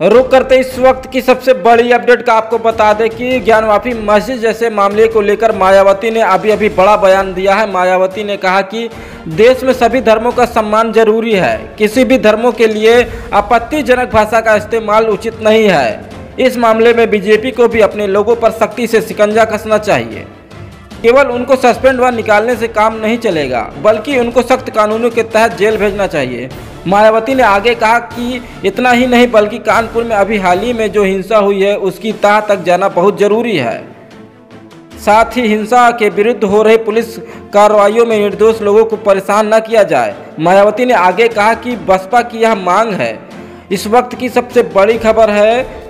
रुक करते इस वक्त की सबसे बड़ी अपडेट का आपको बता दें कि ज्ञानवापी मस्जिद जैसे मामले को लेकर मायावती ने अभी अभी बड़ा बयान दिया है। मायावती ने कहा कि देश में सभी धर्मों का सम्मान ज़रूरी है। किसी भी धर्मों के लिए आपत्तिजनक भाषा का इस्तेमाल उचित नहीं है। इस मामले में बीजेपी को भी अपने लोगों पर सख्ती से शिकंजा कसना चाहिए। केवल उनको सस्पेंड व निकालने से काम नहीं चलेगा, बल्कि उनको सख्त कानूनों के तहत जेल भेजना चाहिए। मायावती ने आगे कहा कि इतना ही नहीं, बल्कि कानपुर में अभी हाल ही में जो हिंसा हुई है, उसकी तह तक जाना बहुत ज़रूरी है। साथ ही हिंसा के विरुद्ध हो रही पुलिस कार्रवाइयों में निर्दोष लोगों को परेशान न किया जाए। मायावती ने आगे कहा कि बसपा की यह मांग है। इस वक्त की सबसे बड़ी खबर है